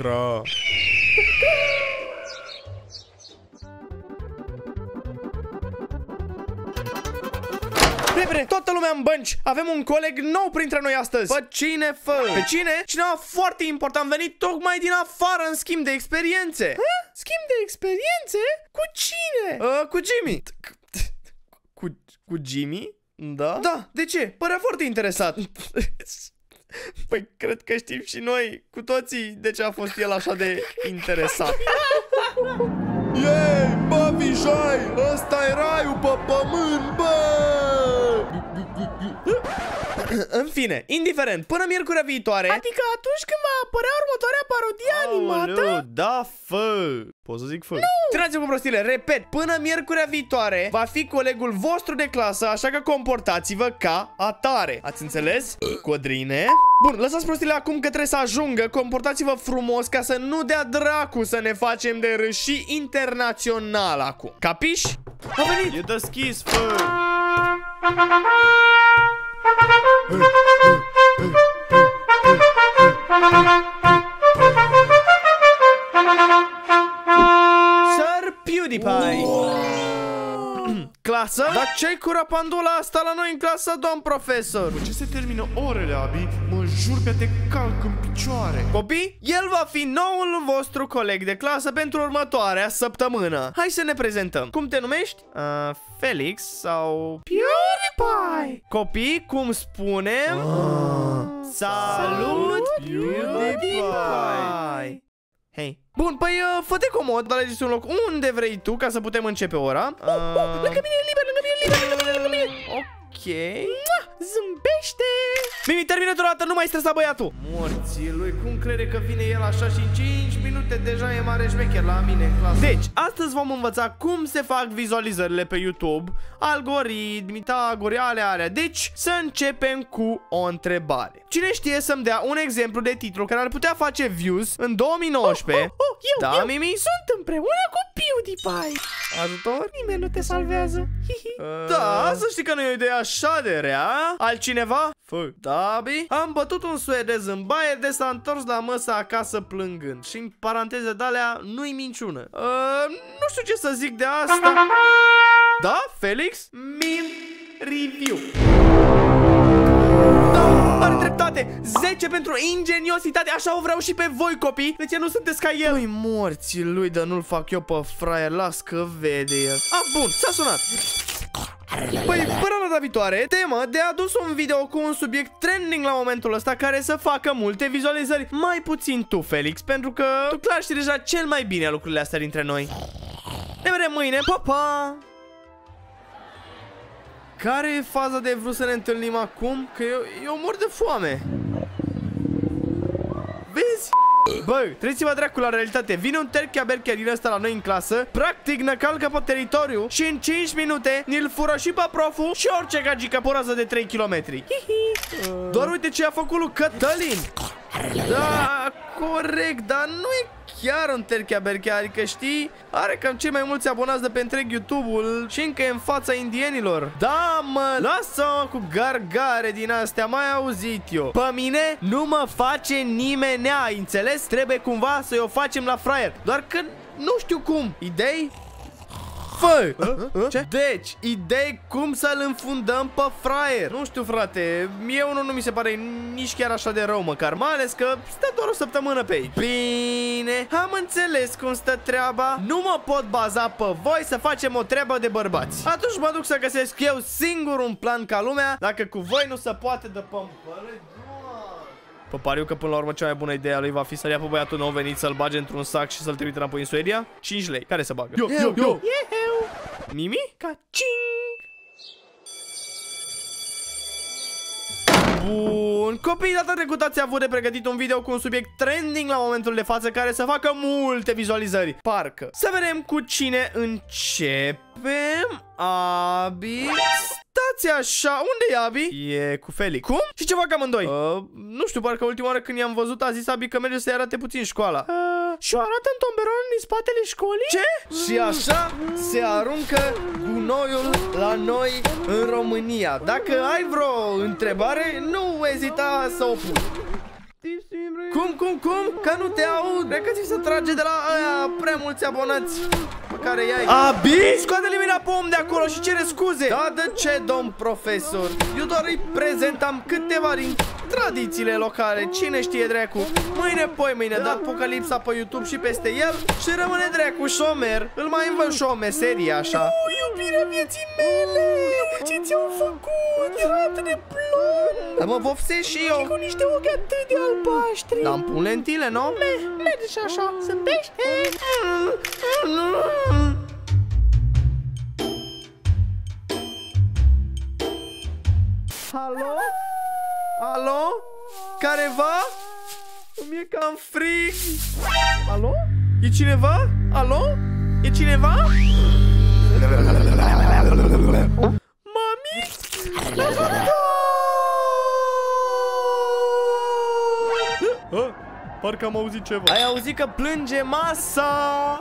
Cra. Repede, toată lumea în bănci Avem un coleg nou printre noi astăzi Pe cine fă? Pe cine? Cineva foarte important Venit tocmai din afară în schimb de experiențe ha? Schimb de experiențe? Cu cine? Uh, cu Jimmy Cu, cu Jimmy? Da? Da, de ce? Părea foarte interesat Păi, cred că știm și noi cu toții de ce a fost el așa de interesat Ei, bă, Vijay, ăsta e raiul pe pământ, bă! În fine, indiferent, până miercurea viitoare Adică atunci când va apărea următoarea parodie animată? Aoleu, da, fă Poți să zic fă? Nu! Trage cu prostile, repet, până miercurea viitoare Va fi colegul vostru de clasă Așa că comportați-vă ca atare Ați înțeles? Codrine Bun, lăsați prostile acum că trebuie să ajungă Comportați-vă frumos ca să nu dea dracu Să ne facem de râs și internațional acum Capiș? A venit! E deschis, fă! Sir PewDiePie Clasă? Dar ce-i cu rapandula asta la noi în clasă, domn profesor? Ce se termină orele, Abi? Mă jur că te calc în picioare Copii, el va fi noul vostru coleg de clasă pentru următoarea săptămână Hai să ne prezentăm Cum te numești? Uh, Felix sau... PewDiePie! Copii, cum spunem? Salut, PewDiePie! Hei. Bun, păi uh, fă-te comod, alegi un loc unde vrei tu ca să putem începe ora. Uh... Lângă mine e liber, lângă mine e liber, lângă mine, lângă mine! Ok. Mua! Zâmbește! Mimi, termină deodată, nu mai stresa băiatul. Morții lui, cum crede că vine el așa și în 5 minute deja e mare șmecher la mine în clasă. Deci, astăzi vom învăța cum se fac vizualizările pe YouTube, algoritmi, taguri, alea, alea. Deci, să începem cu o întrebare. Cine știe să-mi dea un exemplu de titlu care ar putea face views în 2019? Oh, oh, eu, da, eu Mimi? sunt împreună cu PewDiePie! Ajutor? Nimeni nu te salvează! Hihi. Da, să știi că nu e o idee așa de rea Altcineva? Fă Dabi? Am bătut un suedez în baie de s-a întors la măsa acasă plângând. Și în paranteze de-alea nu-i minciună. Uh, Nu știu ce să zic de asta. Da, Felix? Min review. Da, are dreptate. 10 pentru ingeniositate Așa o vreau și pe voi copii. De ce nu sunteți ca el? Păi morții lui, dar nu-l fac eu pe fraier. Las că vede el. Ah, bun, s-a sunat Păi, până data viitoare, temă de adus un video cu un subiect trending la momentul ăsta care să facă multe vizualizări. Mai puțin tu, Felix, pentru că tu clar știi deja cel mai bine lucrurile astea dintre noi. Ne vedem mâine, pa, pa! Care e faza de vrut să ne întâlnim acum? Că eu, eu mor de foame. Vezi? Bă, treceți-vă dracu la realitate. Vine un terchea berchea din ăsta la noi în clasă. Practic ne calcă pe teritoriu Și în 5 minute ne-l fură și pe proful Și orice gagică pe rază de 3 km Doar uite ce a făcut lui Cătălin. Da, corect, dar nu e chiar un terchea berchea Adică știi, are cam cei mai mulți abonați de pe întreg YouTube-ul Și încă e în fața indienilor Da, mă, lasă-mă cu gargare din astea Mai auzit eu Pe mine nu mă face nimeni ai înțeles? Trebuie cumva să o facem la fraier Doar că nu știu cum Idei? Fă! Ce? Deci, idei cum să-l înfundăm pe fraier. Nu știu frate, mie unul nu mi se pare nici chiar așa de rău măcar Mai ales că stă doar o săptămână pe aici. Bine, am înțeles cum stă treaba. Nu mă pot baza pe voi să facem o treabă de bărbați. Atunci mă duc să găsesc eu singur un plan ca lumea Dacă cu voi nu se poate de pămpăre Pă pariu că până la urmă cea mai bună idee a lui va fi să-l ia pe băiatul nou venit, să-l bage într-un sac și să-l trimite înapoi în Suedia? 5 lei, care să bagă? Yo, yo, yo! Mimi? Ca-cing! Bun, copii, data trecută ați avut de pregătit un video cu un subiect trending la momentul de față care să facă multe vizualizări. Parcă. Să vedem cu cine începem. Abi... Stați așa, unde e Abi? E cu Felix. Cum? Și ce fac amândoi? Uh, nu știu, parcă ultima oară când i-am văzut a zis Abi că merge să-i arate puțin școala. Uh, Și o arată în tomberon din spatele școlii? ce? Și așa se aruncă gunoiul la noi în România. Dacă ai vreo întrebare, nu ezita să o pui. Cum Cum, cum, cum? Că nu te aud Cred că ți se trage de la aia prea mulți abonați Pe care i-ai Abi? Scoate-l mina pe om de acolo și cere scuze Da, de ce, domn profesor? Eu doar îi prezentam câteva din tradițiile locale Cine știe dracu Mâine, poi mâine, da. apocalipsa pe YouTube și peste el Și rămâne dracu șomer Îl mai învăț și o meserie așa O, iubirea vieții mele! Ce ți-au făcut? Era atât de blond! Dar mă vopsesc și eu Cu niște ochi atât de albaștri! Dar îmi pun lentile, nu? Merge și așa, zâmbește! Alo? Alo? Careva? Îmi e cam frig Alo? E cineva? Alo? E cineva? Parcă am auzit ceva. Ai auzit că plânge masa